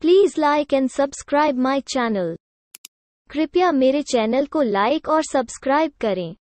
Please like and subscribe my channel कृपया मेरे channel को लाइक और सब्सक्राइब करें।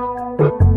thank you.